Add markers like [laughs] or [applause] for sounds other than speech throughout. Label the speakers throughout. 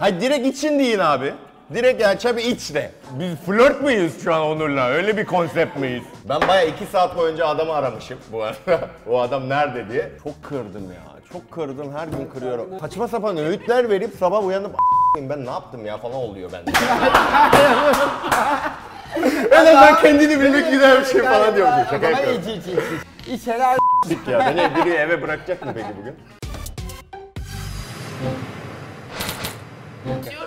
Speaker 1: Hayır direkt için deyin abi. Direkt yani çabi iç de. Biz flört müyüz şu an Onur'la? Öyle bir konsept miyiz? Ben baya iki saat boyunca adamı aramışım bu arada. [laughs] o adam nerede diye. Çok kırdım ya. Çok kırdım. Her gün kırıyorum. Saçma sapan öğütler verip sabah uyanıp "A**ayım ben ne yaptım ya falan oluyor bende. [laughs] en azından kendini bilmek güzel bir şey falan diyorum. Şaka yapıyorum.
Speaker 2: iç iç iç iç. İç helal
Speaker 1: ya. Beni biri eve bırakacak mı peki bugün?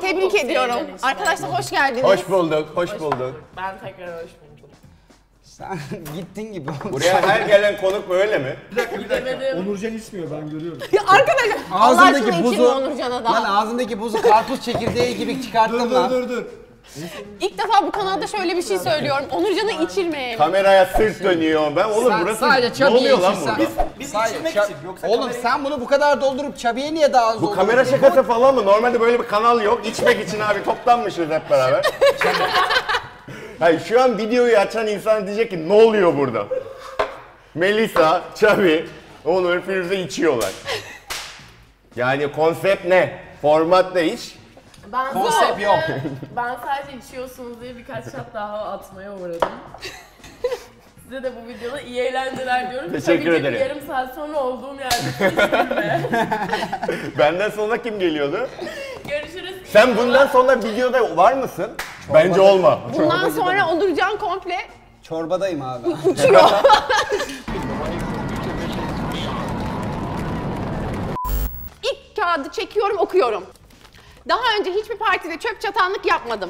Speaker 3: Tebrik ediyorum. Arkadaşlar hoş geldiniz.
Speaker 1: Hoş bulduk, hoş bulduk.
Speaker 4: Ben tekrar hoş buldum.
Speaker 2: Sen [laughs] gittin gibi oldu.
Speaker 1: Buraya her gelen konuk böyle mi?
Speaker 4: Gidemedim.
Speaker 5: Onurcan içmiyor ben görüyorum.
Speaker 3: Ya Arkadaşlar Allah aşkına
Speaker 2: Ağzındaki
Speaker 3: için
Speaker 2: buzu,
Speaker 3: Onurcan'a
Speaker 2: lan
Speaker 3: da.
Speaker 2: ağzındaki buzu karpuz çekirdeği gibi çıkarttım
Speaker 5: dur
Speaker 2: lan.
Speaker 5: dur dur.
Speaker 3: İlk defa bu kanalda şöyle bir şey söylüyorum. Onurcan'ı içirmeyelim.
Speaker 1: Kameraya sırt dönüyor. Ben oğlum
Speaker 2: Sen
Speaker 1: burası
Speaker 2: sadece
Speaker 1: ne oluyor lan
Speaker 2: içirsen-
Speaker 1: burada?
Speaker 5: Biz
Speaker 2: Sadece
Speaker 5: içmek
Speaker 2: ça-
Speaker 5: için yoksa
Speaker 2: Oğlum
Speaker 5: kamerayı-
Speaker 2: sen bunu bu kadar doldurup çabiye niye daha az
Speaker 1: Bu kamera şakası falan mı? Normalde böyle bir kanal yok. İçmek için abi toplanmışız hep beraber. Hayır şu an videoyu açan insan diyecek ki ne oluyor burada? Melisa, Çabi, Onur, Firuze içiyorlar. Yani konsept ne? Format ne iş?
Speaker 4: Ben
Speaker 2: Konsept yok. [laughs]
Speaker 4: Ben sadece içiyorsunuz diye birkaç shot daha atmaya uğradım. Size de bu videoda iyi eğlenceler diyorum.
Speaker 1: Teşekkür
Speaker 4: Tabii ki
Speaker 1: ederim.
Speaker 4: yarım saat sonra olduğum yerde [laughs]
Speaker 1: Benden sonra kim geliyordu?
Speaker 4: görüşürüz.
Speaker 1: Sen bundan sonra videoda var mısın? Bence olma.
Speaker 3: Bundan sonra Onurcan komple
Speaker 2: Çorbadayım abi. [laughs]
Speaker 3: uçuyor. İlk kağıdı çekiyorum okuyorum. Daha önce hiçbir partide çöp çatanlık yapmadım.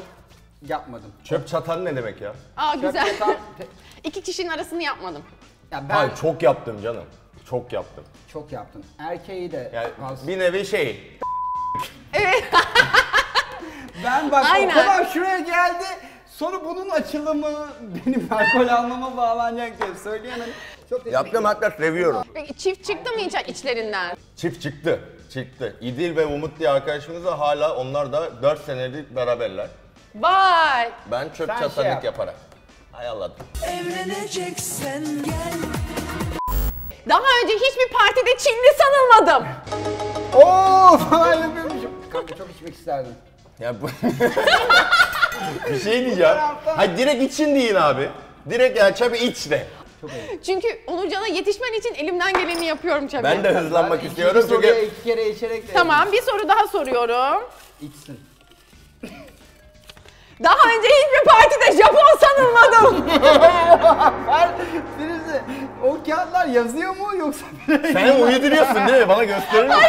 Speaker 2: Yapmadım.
Speaker 1: Çöp çatan ne demek ya?
Speaker 3: Aa
Speaker 2: Çöp
Speaker 3: güzel.
Speaker 2: çatan- [laughs]
Speaker 3: İki kişinin arasını yapmadım.
Speaker 2: Ya ben
Speaker 1: Hayır çok yaptım canım. Çok yaptım.
Speaker 2: çok yaptım. Erkeği de
Speaker 1: Yani
Speaker 2: az.
Speaker 1: bir nevi şey. [laughs]
Speaker 2: Ben bak
Speaker 3: Aynen.
Speaker 2: o kadar şuraya geldi. Sonra bunun açılımı benim [laughs] alkol almama bağlanacak diye söyleyemedim. Çok teşekkür
Speaker 1: Yaptım hatta seviyorum.
Speaker 3: Peki çift çıktı mı hiç içlerinden?
Speaker 1: Çift çıktı. Çıktı. İdil ve Umut diye arkadaşımız da hala onlar da 4 senedir beraberler.
Speaker 3: Vay!
Speaker 1: Ben çöp
Speaker 2: Sen
Speaker 1: çatanlık
Speaker 2: şey yap.
Speaker 1: yaparak. Hay Allah.
Speaker 6: Evleneceksen gel
Speaker 3: Daha önce hiçbir partide Çinli sanılmadım.
Speaker 2: Oo falan yapıyormuşum. Kanka çok içmek isterdim.
Speaker 1: Ya bu... [laughs] bir şey diyeceğim. Hayır direkt için deyin abi. Direkt yani çabuk iç de.
Speaker 3: Çünkü Onurcan'a yetişmen için elimden geleni yapıyorum Çabi.
Speaker 1: Ben de hızlanmak
Speaker 2: Ben
Speaker 1: istiyorum
Speaker 2: soruya
Speaker 1: çünkü...
Speaker 2: iki kere içerek de
Speaker 3: Tamam bir soru daha soruyorum.
Speaker 2: içsin.
Speaker 3: Daha önce hiçbir partide Japon sanılmadım. [laughs]
Speaker 2: Var Firuze o kağıtlar yazıyor mu yoksa
Speaker 1: Sen uyduruyorsun değil mi? Bana gösterir [laughs] misin?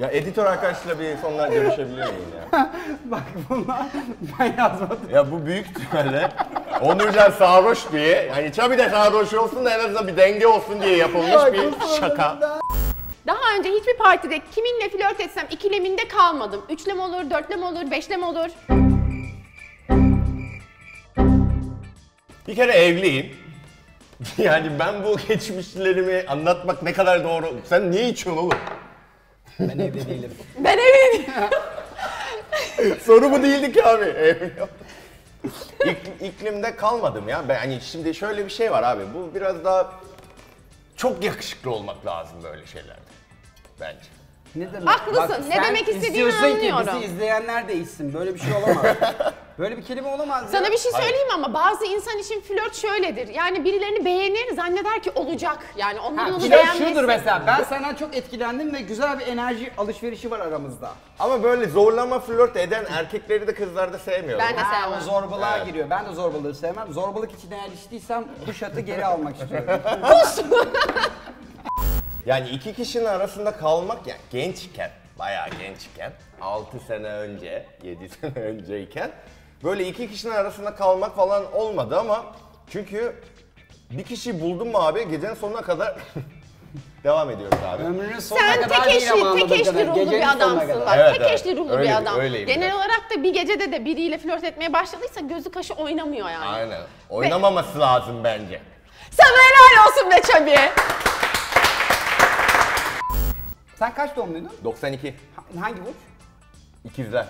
Speaker 1: Ya editör arkadaşla bir sonlar görüşebilir miyim ya? [laughs]
Speaker 2: bak bunlar ben yazmadım.
Speaker 1: Ya bu büyük ihtimalle Onurcan sarhoş diye, hani Çabi de sarhoş olsun da en azından bir denge olsun diye yapılmış bir şaka.
Speaker 3: Daha önce hiçbir partide kiminle flört etsem ikileminde kalmadım. Üçlem olur, dörtlem olur, beşlem olur.
Speaker 1: Bir kere evliyim. Yani ben bu geçmişlerimi anlatmak ne kadar doğru. Sen niye içiyorsun oğlum?
Speaker 2: Ben evde değilim. [laughs]
Speaker 3: Ben evliyim. [laughs]
Speaker 1: Soru bu değildi ki abi. Evli [laughs] yok. İk- iklimde kalmadım ya. Ben hani şimdi şöyle bir şey var abi. Bu biraz daha çok yakışıklı olmak lazım böyle şeylerde. Bence.
Speaker 2: Ne demek?
Speaker 3: Haklısın. Ne
Speaker 2: sen
Speaker 3: demek istediğini
Speaker 2: istiyorsun
Speaker 3: anlıyorum.
Speaker 2: ki bizi izleyenler de içsin. Böyle bir şey olamaz. [laughs] Böyle bir kelime olamaz.
Speaker 3: Sana
Speaker 2: ya.
Speaker 3: bir şey
Speaker 1: Hayır.
Speaker 3: söyleyeyim mi ama bazı insan için flört şöyledir. Yani birilerini beğenir, zanneder ki olacak. Yani onun
Speaker 2: Ha,
Speaker 3: onu
Speaker 2: flört
Speaker 3: beğenmesi.
Speaker 2: şudur mesela. Ben senden çok etkilendim ve güzel bir enerji alışverişi var aramızda.
Speaker 1: Ama böyle zorlama flört eden erkekleri de kızlar da sevmiyorum.
Speaker 3: Ben de
Speaker 2: Ha,
Speaker 3: sevmem.
Speaker 2: o zorbalığa
Speaker 1: Evet.
Speaker 2: giriyor. Ben de zorbalığı sevmem. Zorbalık için eğer içtiysem bu şatı geri almak istiyorum. [laughs] [laughs]
Speaker 1: Yani iki kişinin arasında kalmak yani gençken, bayağı gençken, 6 sene önce, 7 [laughs] sene önceyken böyle iki kişinin arasında kalmak falan olmadı ama çünkü bir kişi buldum mu abi gecenin sonuna kadar [laughs] devam ediyoruz abi.
Speaker 2: Ömrünün sonuna
Speaker 3: Sen
Speaker 2: kadar
Speaker 3: tek eşli, tek eşli ruhlu
Speaker 2: Gecenin
Speaker 3: bir
Speaker 2: sonuna
Speaker 3: adamsın
Speaker 2: kadar.
Speaker 3: bak.
Speaker 1: Evet,
Speaker 3: tek
Speaker 1: evet.
Speaker 3: eşli ruhlu
Speaker 1: Öyle-
Speaker 3: bir adam.
Speaker 1: öyleyim
Speaker 3: Genel
Speaker 1: biraz.
Speaker 3: olarak da bir gecede de biriyle flört etmeye başladıysa gözü kaşı oynamıyor yani.
Speaker 1: Aynen. Oynamaması lazım bence.
Speaker 3: Sana helal olsun be Çabi.
Speaker 2: Sen kaç doğumluydun?
Speaker 1: 92.
Speaker 2: Ha- Hangi burç?
Speaker 1: İkizler.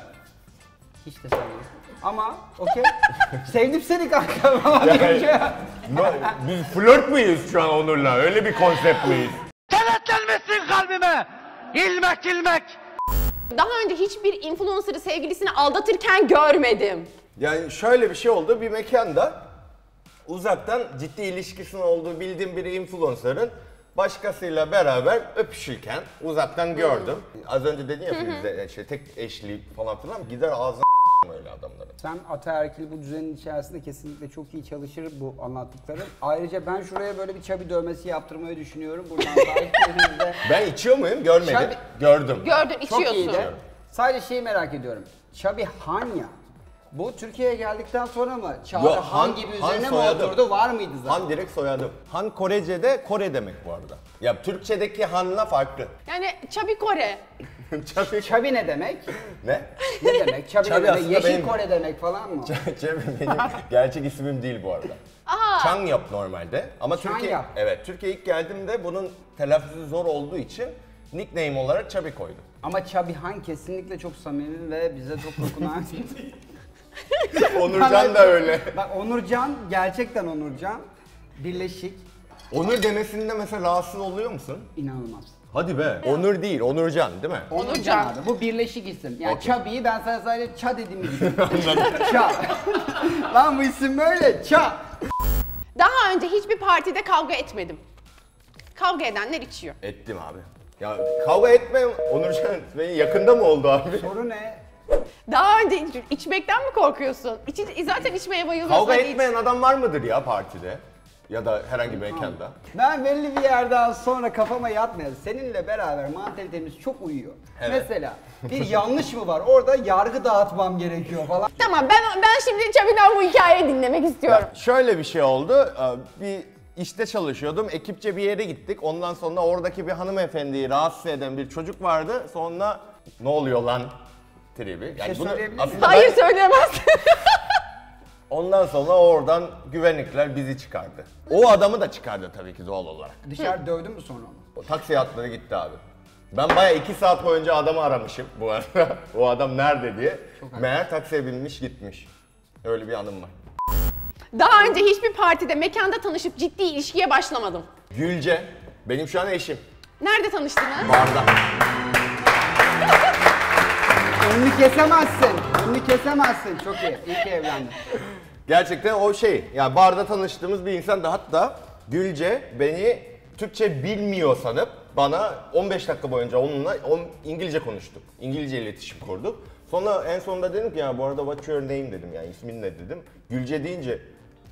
Speaker 2: Hiç de sevmedim. Ama okey. [laughs] Sevdim seni kanka. [laughs]
Speaker 1: Yani, no- biz flört müyüz şu an Onur'la? Öyle bir konsept miyiz?
Speaker 3: Daha önce hiçbir influencer'ı sevgilisini aldatırken görmedim.
Speaker 1: Yani şöyle bir şey oldu. Bir mekanda uzaktan ciddi ilişkisinin olduğu bildiğim bir influencer'ın başkasıyla beraber öpüşürken uzaktan gördüm. Az önce dedin ya filmde işte tek eşli falan filan gider ağzına [laughs] öyle adamların.
Speaker 2: Sen ataerkil bu düzenin içerisinde kesinlikle çok iyi çalışır bu anlattıkların. Ayrıca ben şuraya böyle bir çabi dövmesi yaptırmayı düşünüyorum. Buradan. [laughs]
Speaker 1: Ben içiyor muyum? Görmedim.
Speaker 2: Şöyle-
Speaker 1: Gördüm.
Speaker 3: Gördün,
Speaker 2: Çok iyi
Speaker 3: içiyorsun.
Speaker 2: de. Sadece şeyi merak ediyorum. Çabi Hanya. Bu Türkiye'ye geldikten sonra mı? Çağrı
Speaker 1: Yok,
Speaker 2: Han,
Speaker 1: Han-
Speaker 2: gibi
Speaker 1: Han
Speaker 2: üzerine mi
Speaker 1: soyadım.
Speaker 2: oturdu? Var mıydı zaten?
Speaker 1: Han direkt soyadım. Han Korece'de Kore demek bu arada. Ya Türkçedeki Han'la farklı.
Speaker 3: Yani Çabi Kore. [laughs]
Speaker 1: Çabi
Speaker 2: Çabi ne demek?
Speaker 1: ne?
Speaker 2: Ne demek? Çabi,
Speaker 1: Çabi
Speaker 2: ne demek? Yeşil
Speaker 1: benim-
Speaker 2: Kore demek falan mı?
Speaker 1: Çabi benim [laughs] gerçek ismim değil bu arada.
Speaker 3: Aa,
Speaker 1: Chang yap normalde. Ama
Speaker 2: Chang
Speaker 1: Türkiye
Speaker 2: Yap.
Speaker 1: evet Türkiye ilk geldiğimde bunun telaffuzu zor olduğu için nickname olarak Çabi koydum.
Speaker 2: Ama Çabi Han kesinlikle çok samimi ve bize çok dokunan. [laughs] [laughs]
Speaker 1: Onurcan da öyle.
Speaker 2: Bak Onurcan, gerçekten Onurcan. Birleşik,
Speaker 1: Onur demesinde mesela rahatsız oluyor musun?
Speaker 2: inanılmaz.
Speaker 1: Hadi be. Onur değil, Onurcan değil mi?
Speaker 2: Onurcan abi. Bu birleşik isim. Yani
Speaker 1: Okey.
Speaker 2: Çabi'yi ben sana sadece Ça dediğimi gibi. [laughs] Ça. Lan bu isim böyle. Ça.
Speaker 3: daha önce hiçbir partide kavga etmedim. Kavga edenler içiyor.
Speaker 1: Ettim abi. Ya kavga etme Onurcan [laughs] yakında mı oldu abi?
Speaker 2: Soru ne?
Speaker 3: Daha önce iç- içmekten mi korkuyorsun? İç, zaten içmeye bayılıyorsun.
Speaker 1: Kavga
Speaker 3: hadi iç.
Speaker 1: etmeyen adam var mıdır ya partide? Ya da herhangi bir mekanda.
Speaker 2: Ben belli bir yerden sonra kafama yatmıyor. Seninle beraber mantalitemiz çok uyuyor.
Speaker 1: Evet.
Speaker 2: Mesela bir yanlış mı var? Orada yargı dağıtmam gerekiyor falan.
Speaker 3: Tamam ben ben şimdi Çabi'den bu hikayeyi dinlemek istiyorum.
Speaker 1: Şöyle bir şey oldu. Ee, Bir işte çalışıyordum. Ekipçe bir yere gittik. Ondan sonra oradaki bir hanımefendiyi rahatsız eden bir çocuk vardı. Sonra ne oluyor lan tribi. Yani
Speaker 2: şey miyim?
Speaker 1: aslında
Speaker 3: Hayır
Speaker 1: ben-
Speaker 3: söyleyemez. [laughs]
Speaker 1: ondan sonra oradan güvenlikler bizi çıkardı. O adamı da çıkardı tabii ki doğal olarak.
Speaker 2: Dışarı dövdün mü sonra onu?
Speaker 1: O taksiye atladı gitti abi. Ben bayağı iki saat boyunca adamı aramışım bu arada. [laughs] o adam nerede diye. Meğer taksiye binmiş gitmiş. Öyle bir anım var.
Speaker 3: Daha önce hiçbir partide, mekanda tanışıp ciddi ilişkiye başlamadım.
Speaker 1: Gülce, benim şu an eşim.
Speaker 3: Nerede tanıştınız?
Speaker 1: Barda.
Speaker 2: Önünü kesemezsin. Önünü kesemezsin. Çok iyi. İyi ki evlendin.
Speaker 1: Gerçekten o şey, yani barda tanıştığımız bir insan da hatta Gülce beni Türkçe bilmiyor sanıp bana 15 dakika boyunca onunla on, İngilizce konuştuk. İngilizce iletişim kurduk. Sonra en sonunda dedim ki ya bu arada what's your name dedim yani ismin ne dedim. Gülce deyince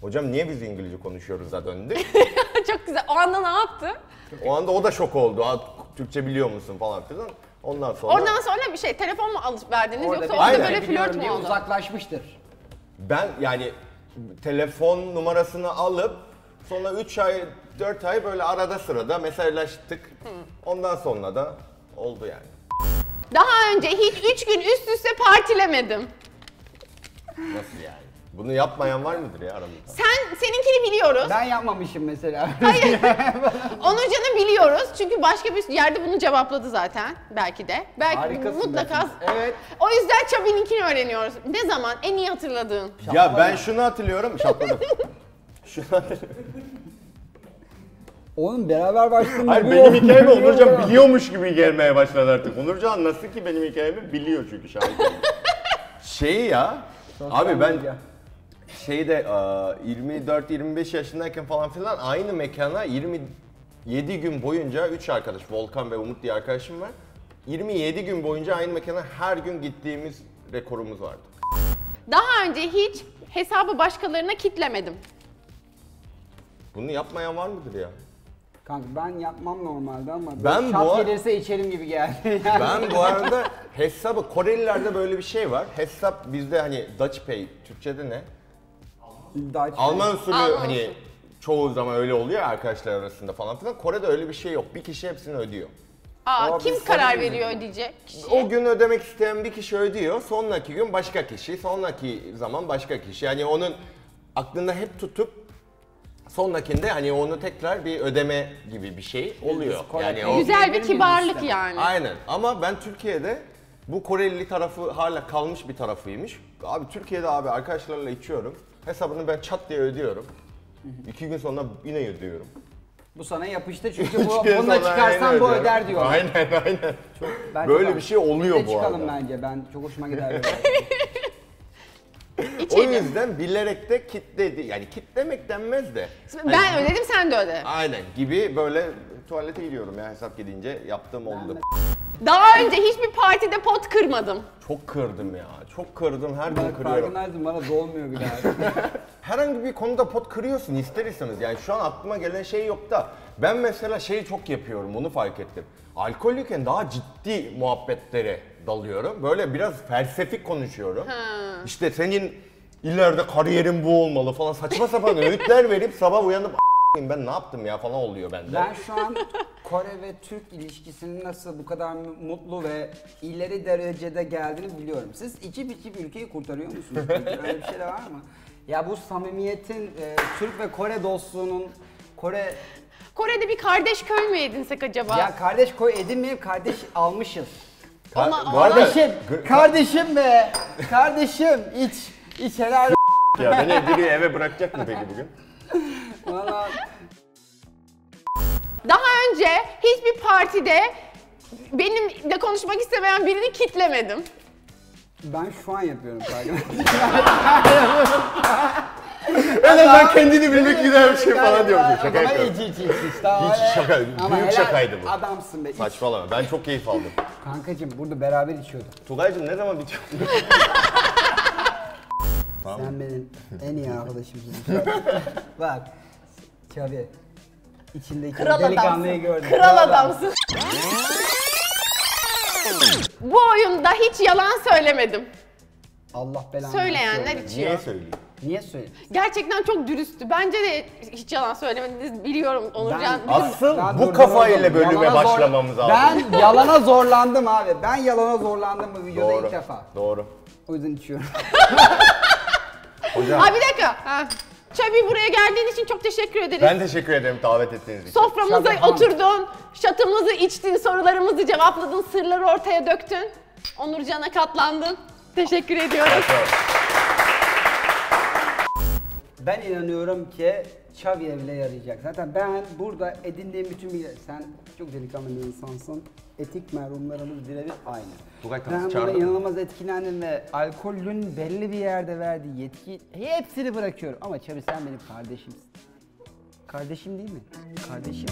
Speaker 1: hocam niye biz İngilizce konuşuyoruz da döndü. [laughs]
Speaker 3: Çok güzel. O anda ne yaptı?
Speaker 1: o anda o da şok oldu. Ha, Türkçe biliyor musun falan filan. Ondan sonra
Speaker 3: Oradan sonra bir şey telefon mu alıp verdiniz yoksa
Speaker 2: bir-
Speaker 3: orada
Speaker 1: Aynen.
Speaker 3: böyle flört mü oldu?
Speaker 2: uzaklaşmıştır.
Speaker 1: ben yani telefon numarasını alıp sonra 3 ay 4 ay böyle arada sırada mesajlaştık. Ondan sonra da oldu yani.
Speaker 3: Daha önce hiç üç gün üst üste partilemedim.
Speaker 1: Nasıl yani? Bunu yapmayan var mıdır ya aramızda?
Speaker 3: Sen, seninkini biliyoruz.
Speaker 2: Ben yapmamışım mesela. [laughs] [laughs]
Speaker 3: Onurcan'ı biliyoruz çünkü başka bir yerde bunu cevapladı zaten belki de. Belki
Speaker 2: Harikasın
Speaker 3: mutlaka.
Speaker 2: Berfin. Evet.
Speaker 3: O yüzden Çabi'ninkini öğreniyoruz. Ne zaman? En iyi hatırladığın.
Speaker 1: Ya ben şunu hatırlıyorum, şapladım. [laughs] şunu hatırlıyorum.
Speaker 2: Oğlum beraber başladığında
Speaker 1: Hayır
Speaker 2: bu-
Speaker 1: benim hikayemi Onurcan biliyormuş gibi gelmeye başladı artık. Onurcan nasıl ki benim hikayemi biliyor çünkü şahit. Şey ya, abi ben
Speaker 2: medya.
Speaker 1: Şeyde e, 24-25 yaşındayken falan filan aynı mekana 27 gün boyunca 3 arkadaş Volkan ve Umut diye arkadaşım var. 27 gün boyunca aynı mekana her gün gittiğimiz rekorumuz vardı.
Speaker 3: Daha önce hiç hesabı başkalarına kitlemedim.
Speaker 1: Bunu yapmayan var mıdır ya?
Speaker 2: Kanka ben yapmam normalde ama
Speaker 1: Ben
Speaker 2: ben
Speaker 1: bu ar-
Speaker 2: gelirse içerim gibi geldi. [laughs]
Speaker 1: Ben bu arada hesabı Korelilerde böyle bir şey var. Hesap bizde hani Dutch Pay Türkçe'de ne?
Speaker 2: Daha
Speaker 1: Alman usulü
Speaker 3: Alman
Speaker 1: hani
Speaker 3: usulü.
Speaker 1: çoğu zaman öyle oluyor ya arkadaşlar arasında falan filan. Kore'de öyle bir şey yok. Bir kişi hepsini ödüyor.
Speaker 3: Aa,
Speaker 2: Aa,
Speaker 3: kim karar veriyor ödeyecek kişi?
Speaker 1: O gün ödemek isteyen bir kişi ödüyor. Sonraki gün başka kişi, sonraki zaman başka kişi. Yani onun aklında hep tutup sonrakinde hani onu tekrar bir ödeme gibi bir şey oluyor. Yani o
Speaker 3: Güzel bir kibarlık yani.
Speaker 1: Aynen ama ben Türkiye'de bu Koreli tarafı hala kalmış bir tarafıymış. Abi Türkiye'de abi arkadaşlarla içiyorum. Hesabını ben çat diye ödüyorum. İki gün sonra yine ödüyorum.
Speaker 2: Bu sana yapıştı [laughs] çünkü bu,
Speaker 1: kere
Speaker 2: bununla
Speaker 1: sonra
Speaker 2: çıkarsan bu
Speaker 1: öyle.
Speaker 2: öder diyor.
Speaker 1: Aynen aynen.
Speaker 2: Ben
Speaker 1: Böyle
Speaker 2: çok-
Speaker 1: bir şey oluyor
Speaker 2: Biz de
Speaker 1: bu
Speaker 2: çıkalım
Speaker 1: arada.
Speaker 2: bence. Ben çok hoşuma gider. [laughs] böyle.
Speaker 1: O
Speaker 3: İçelim.
Speaker 1: yüzden bilerek de kitledi. Yani kitlemek denmez de.
Speaker 3: Ben ödedim sen de öde.
Speaker 1: Aynen gibi böyle tuvalete gidiyorum ya hesap gidince yaptığım oldu.
Speaker 3: Daha önce hiçbir partide pot kırmadım.
Speaker 1: Çok kırdım ya. Çok kırdım. Her gün kırıyorum.
Speaker 2: farkındaydın bana dolmuyor bile [laughs] abi.
Speaker 1: Herhangi bir konuda pot kırıyorsun ister istemez. Yani şu an aklıma gelen şey yok da ben mesela şeyi çok yapıyorum onu fark ettim. Alkollüyken daha ciddi muhabbetlere dalıyorum. Böyle biraz felsefik konuşuyorum. İşte senin ileride kariyerin bu olmalı falan saçma sapan öğütler verip sabah uyanıp "A**ayım ben ne yaptım ya falan oluyor bende.
Speaker 2: Ben şu an Kore ve Türk ilişkisinin nasıl bu kadar mutlu ve ileri derecede geldiğini biliyorum. Siz içip içip ülkeyi kurtarıyor musunuz? Öyle bir şey de var mı? Ya bu samimiyetin, e, Türk ve Kore dostluğunun, Kore...
Speaker 3: Kore'de bir kardeş köy mü edinsek acaba?
Speaker 2: Ya kardeş koy edinmeyip kardeş almışız.
Speaker 1: Ka-
Speaker 3: Ama-
Speaker 1: bu arada
Speaker 2: Kardeşim, kardeşim be! Kardeşim, iç, iç helal
Speaker 1: ya beni biri eve bırakacak mı peki bugün?
Speaker 3: Daha önce hiçbir partide benimle konuşmak istemeyen birini kitlemedim.
Speaker 2: ben şu an yapıyorum farkında. [laughs]
Speaker 1: En azından kendini bilmek güzel bir şey falan diyorsun. Şaka
Speaker 2: Ama
Speaker 1: yapıyorum.
Speaker 2: iç iç iç iç. Daha
Speaker 1: Hiç şaka,
Speaker 2: Ama
Speaker 1: büyük
Speaker 2: helal
Speaker 1: şakaydı bu.
Speaker 2: Adamsın be. iç.
Speaker 1: Saçmalama ben çok keyif aldım.
Speaker 2: Kankacım burada beraber içiyorduk.
Speaker 1: Tugay'cım ne zaman bitiyor?
Speaker 2: Sen benim en iyi arkadaşımsın. [laughs] Bak. Çabi. İçindeki
Speaker 3: Kral
Speaker 2: delikanlıyı
Speaker 3: adamsın.
Speaker 2: gördüm.
Speaker 3: Kral adamsın. Bu oyunda hiç yalan söylemedim.
Speaker 2: Allah belanı
Speaker 3: Söyleyenler
Speaker 2: versin.
Speaker 3: içiyor.
Speaker 1: Niye söyleyeyim?
Speaker 2: Niye söyleyeyim?
Speaker 3: Gerçekten çok dürüsttü. Bence de hiç yalan söylemediniz biliyorum Onurcan.
Speaker 2: Ben-
Speaker 1: Asıl
Speaker 2: Ben
Speaker 1: bu
Speaker 2: durdurdum.
Speaker 1: kafayla bölüme
Speaker 2: Yalana zor-
Speaker 1: başlamamız lazım.
Speaker 2: Ben yalana zorlandım abi. Ben yalana zorlandım bu videoda
Speaker 1: Doğru.
Speaker 2: ilk defa.
Speaker 1: Doğru.
Speaker 2: O yüzden içiyorum. [laughs]
Speaker 1: Hocam
Speaker 3: Ay bir dakika. Ha. Çabi buraya geldiğin için çok teşekkür ederiz.
Speaker 1: ben teşekkür ederim davet ettiğiniz için.
Speaker 3: Soframıza oturdun, şatımızı içtin, sorularımızı cevapladın, sırları ortaya döktün. Onurcan'a katlandın. Teşekkür ediyoruz.
Speaker 2: Ben inanıyorum ki Xavi'ye bile yarayacak. Zaten ben burada edindiğim bütün bilgiler... Sen çok delikanlı bir insansın. Etik merhumlarımız birebir aynı.
Speaker 1: Tugay
Speaker 2: ben buna
Speaker 1: çağırdı
Speaker 2: inanılmaz etkilendim ve alkolün belli bir yerde verdiği yetki hepsini bırakıyorum. Ama Xavi sen benim kardeşimsin. Kardeşim değil mi? Kardeşim.